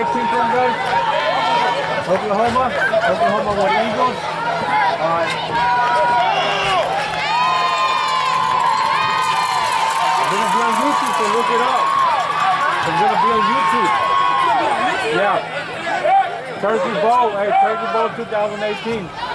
where it from, guys? Oklahoma. Oklahoma what Eagles. All right. It's gonna be on YouTube, so look it up. It's gonna be on YouTube. Yeah. Turkey Bowl, hey, Turkey Bowl 2018.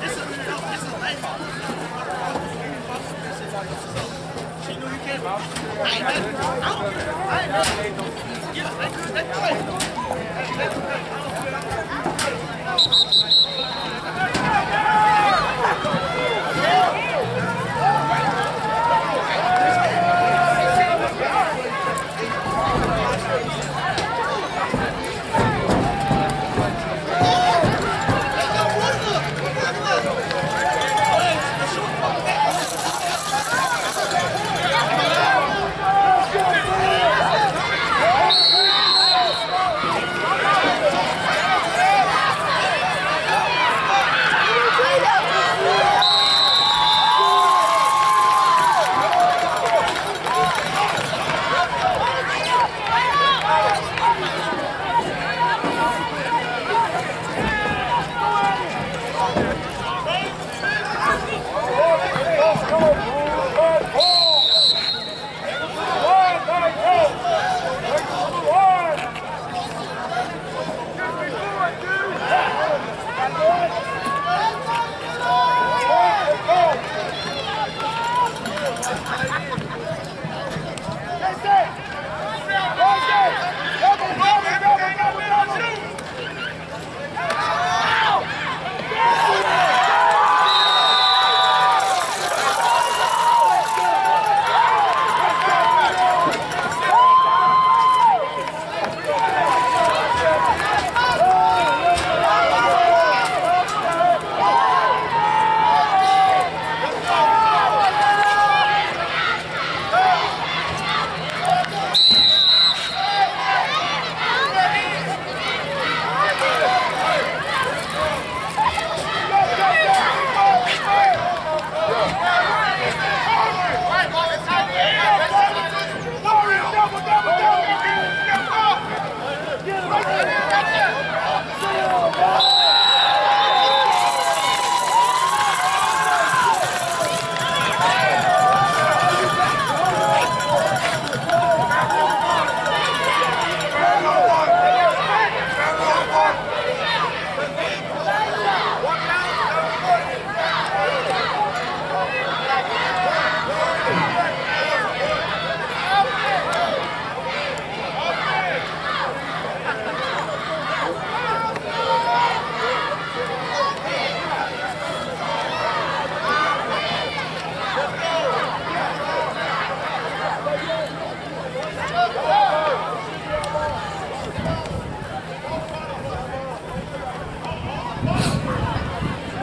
This is, this is life. She knew you came out. I did. I did. Yeah, that's good. That's good. That's good.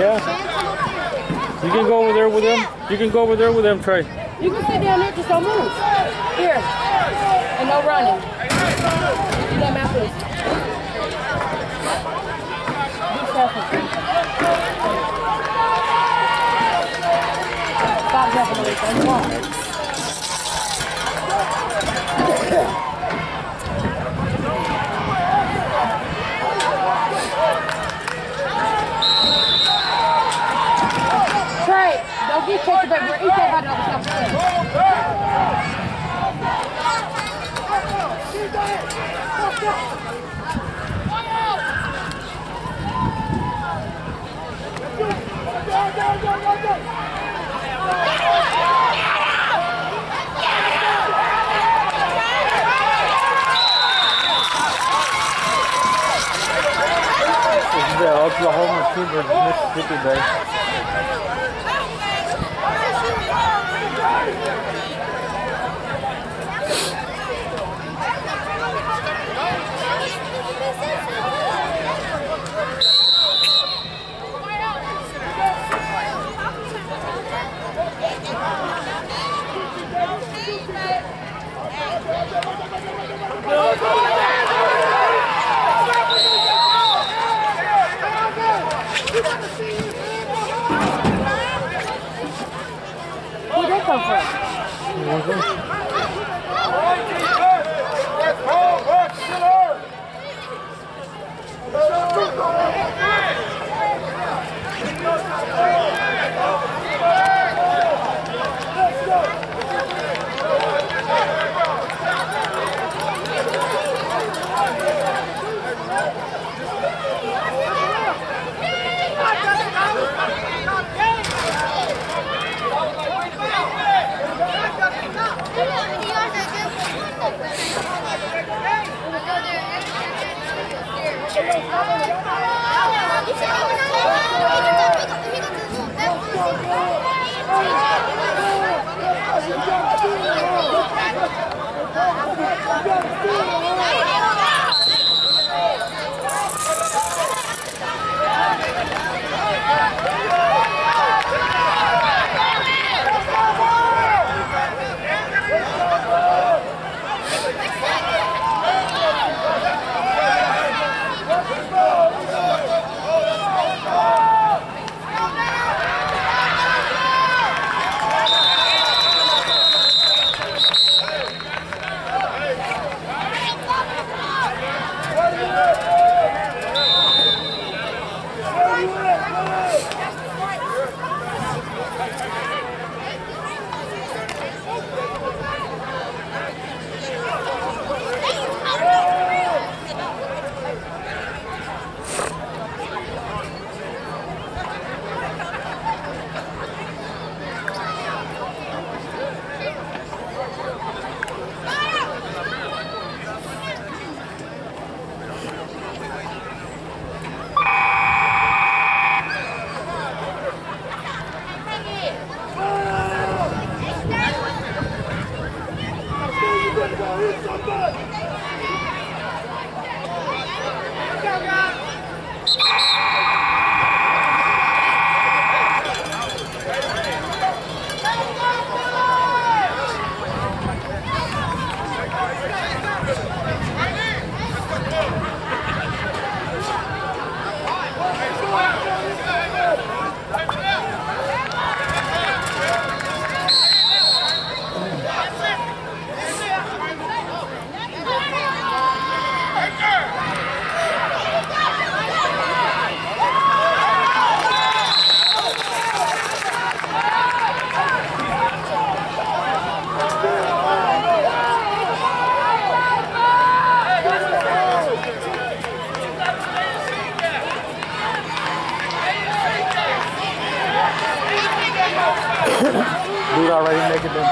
Yeah. You can go over there with them. You can go over there with them, Trey. You can sit down there, just don't move. Here. And no running. That map, please. Be careful. Stop jumping away from. Trey, don't get kicked. We're each that hot dog. This is the Oklahoma Sooners Mississippi Bay.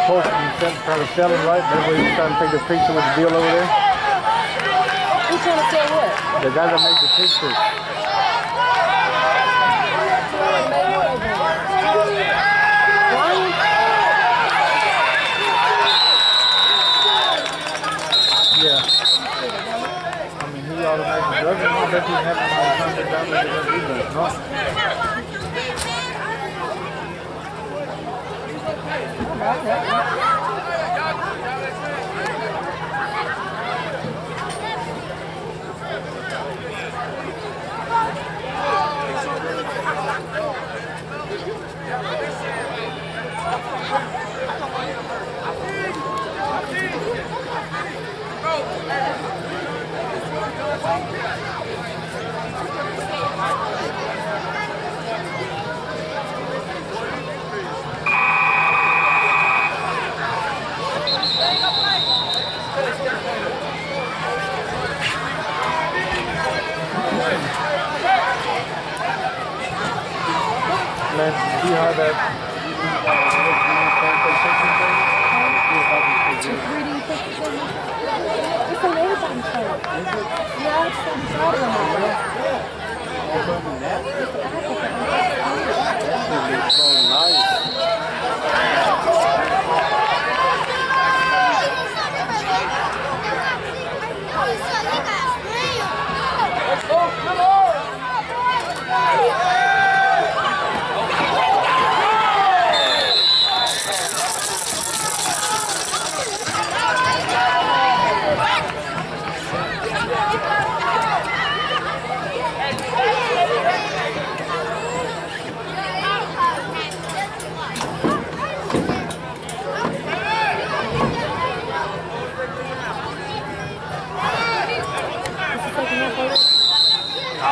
Them post and trying to sell them, right? That's where you trying to take the picture with the deal over there. Who's trying to say what? The guy that makes the pictures. Ryan? Yeah. I mean, he automatically does it. I bet he's having my contact down there because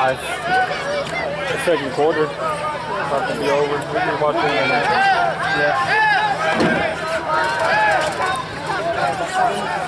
It's the second quarter. About to be over. We can watch it in a Yeah.